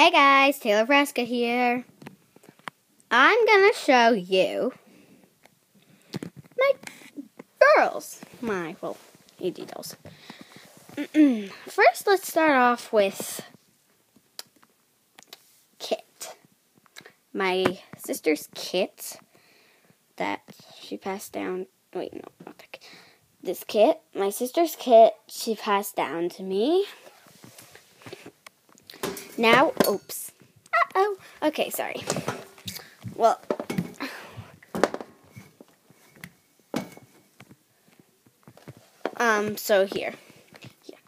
Hey guys, Taylor Frasca here. I'm gonna show you my girls, my, well, AG dolls. First, let's start off with Kit. My sister's kit that she passed down, wait, no, not that This kit, my sister's kit, she passed down to me. Now, oops. Uh-oh. Okay, sorry. Well, um, so here. Yeah.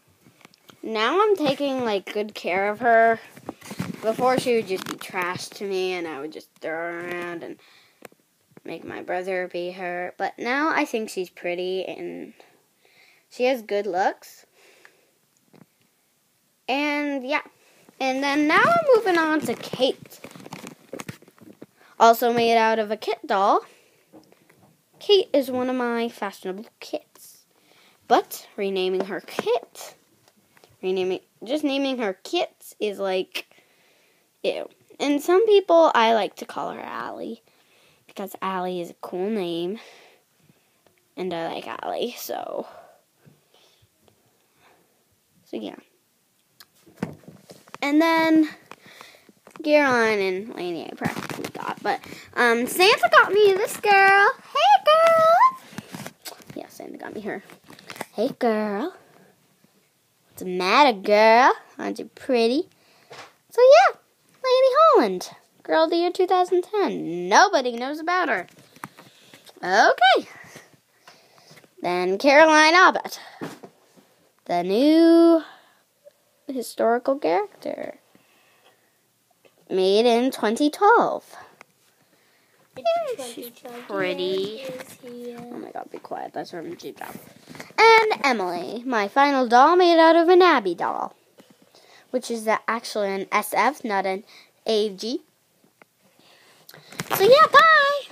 Now I'm taking, like, good care of her. Before, she would just be trash to me, and I would just throw her around and make my brother be her. But now I think she's pretty, and she has good looks. And, yeah. And then now I'm moving on to Kate. Also made out of a kit doll. Kate is one of my fashionable kits. But renaming her kit, renaming just naming her kits is like ew. And some people I like to call her Allie because Allie is a cool name. And I like Allie, so so yeah. And then Caroline and Lanie I practically got. But um, Santa got me this girl. Hey, girl. Yeah, Santa got me her. Hey, girl. What's the matter, girl? Aren't you pretty? So, yeah, Lanie Holman. Girl of the year 2010. Nobody knows about her. Okay. Then Caroline Abbott. The new historical character. Made in 2012. she's pretty. Oh my god, be quiet. That's from Jeep Doll. And Emily, my final doll made out of an Abby doll. Which is actually an SF, not an AG. So yeah, bye!